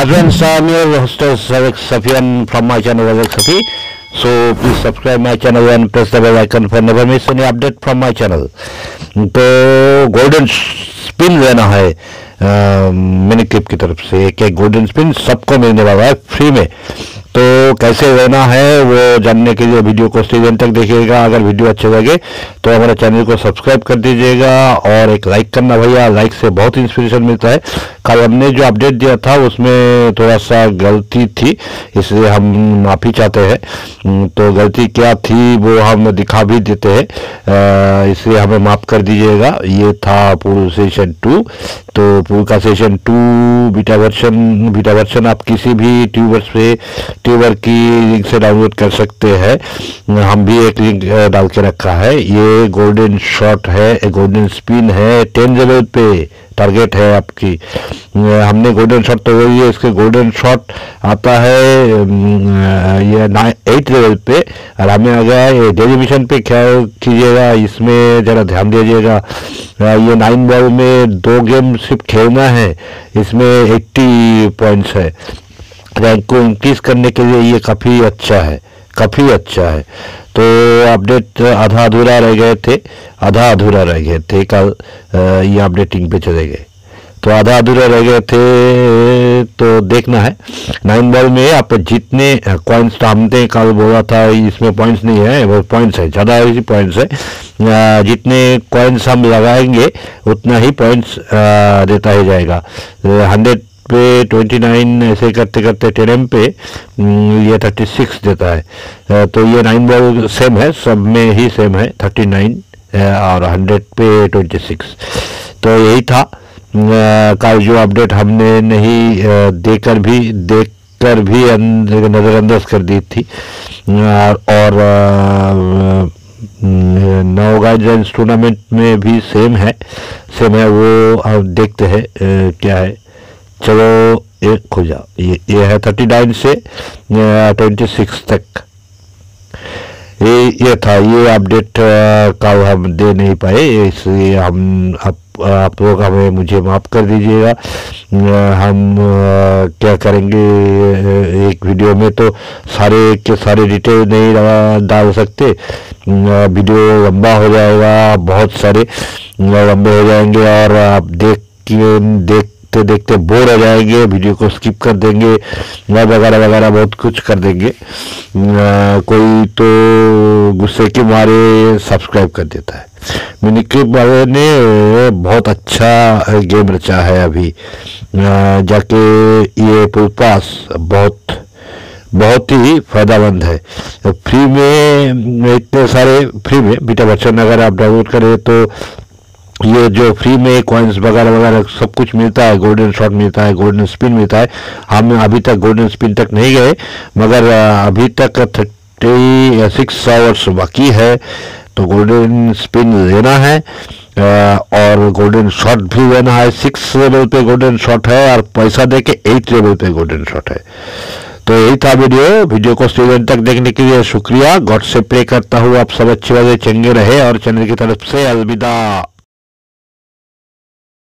Friends, I'm your host Zavek Safian from my channel Zarek Safi. So please subscribe my channel and press the bell icon for never miss any update from my channel. तो golden spin लेना है mini clip की तरफ़ से एक एक golden spin सबको मिलने वाला है फ्री में तो कैसे रहना है वो जानने के लिए वीडियो को स्टेजन तक देखिएगा। अगर वीडियो अच्छे लगे तो हमारे चैनल को सब्सक्राइब कर दीजिएगा और एक लाइक करना भैया। लाइक से बहुत इंस्पिरेशन मिलता है। कल हमने जो अपडेट दिया था उसमें थोड़ा सा गलती थी इसलिए हम माफ़ी चाहते हैं। हम्म, तो गलती क्या थी वो हम दिखा भी देते हैं। इसलिए हमें माफ़ कर दीजिएगा। ये था पूल सेशन टू तो पूर्व का session two beta version beta version आप किसी भी ट्यूबर से ट्यूबर की लिंक से डाउनलोड कर सकते हैं। हम भी एक लिंक डाल के रखा है। ये गोल्डन शॉट है गोल्डन स्पिन है टेन लेवल पे टारगेट है आपकी। हमने गोल्डन शॉट तो वही है, इसके गोल्डन शॉट आता है ये एट लेवल पे। और हमें आ गया ये डेलीविशन पे क्या कीजिएगा, इसमें ज़रा ध्यान दीजिएगा। ये नाइन बॉल में दो गेम सिर्फ़ खेलना है, इसमें एट्टी पॉइंट्स है। रैंक को इंक्रीज करने के लिए ये काफ़ी अच्छा है, काफ़ी अच्छा है। तो अपडेट आधा अधूरा रह गए थे, आधा अधूरा रह गए थे, कल ये अपडेटिंग पे चले गए। तो आधा अधूरा रह गए थे तो देखना है। नाइन बॉल में आप जितने तो हमने कल बोला था, इसमें पॉइंट्स नहीं है, वो पॉइंट्स है, ज़्यादा इसी पॉइंट्स है। जितने कॉइन्स हम लगाएँगे, उतना ही पॉइंट्स देता ही जाएगा। हंड्रेड पे 29 ऐसे करते करते टेन पे ये 36 देता है। तो ये नाइन बॉल सेम है, सब में ही सेम है 39 और 100 पे 26 तो यही था। का जो अपडेट हमने नहीं देकर भी देख कर भी नज़रअंदाज कर दी थी। और नौ गाइडलाइंस टूर्नामेंट में भी सेम है। सेम है, वो अब देखते हैं क्या है। चलो एक खो जाओ ये ये है थर्टी नाइन से ट्वेंटी सिक्स तक। ये ये था, ये अपडेट कल हम दे नहीं पाए, इसलिए हम, आप आप लोग हमें, मुझे माफ़ कर दीजिएगा। हम क्या करेंगे एक वीडियो में तो सारे, के सारे डिटेल नहीं डाल सकते। वीडियो लंबा हो जाएगा, बहुत सारे लंबे हो जाएँगे, और आप देख देख देखते देखते बोर हो जाएँगे वीडियो को स्किप कर देंगे या वगैरह वगैरह बहुत कुछ कर देंगे। आ, कोई तो गुस्से के मारे सब्सक्राइब कर देता है। मिनी क्लिप वाले ने बहुत अच्छा गेम रचा है अभी। जाके ये पुलपास बहुत बहुत ही फायदामंद है। फ्री में इतने सारे फ्री में बीटा बच्चन अगर आप डाउनलोड करें तो ये जो फ्री में कॉइन्स वगैरह वगैरह सब कुछ मिलता है गोल्डन शॉट मिलता है गोल्डन स्पिन मिलता है, हम अभी तक गोल्डन स्पिन तक नहीं गए, मगर अभी तक थर्टी सिक्स आवर्स बाकी है तो गोल्डन स्पिन लेना है और गोल्डन शॉट भी लेना है सिक्स लेवल पे गोल्डन शॉट है, और पैसा दे के एट लेवल पे गोल्डन शॉट है। तो यही था वीडियो वीडियो को स्टेज तक देखने के लिए शुक्रिया। गॉड से प्रे करता हूँ आप सब अच्छे वाले चंगे रहे, और चैनल की तरफ़ से अलविदा।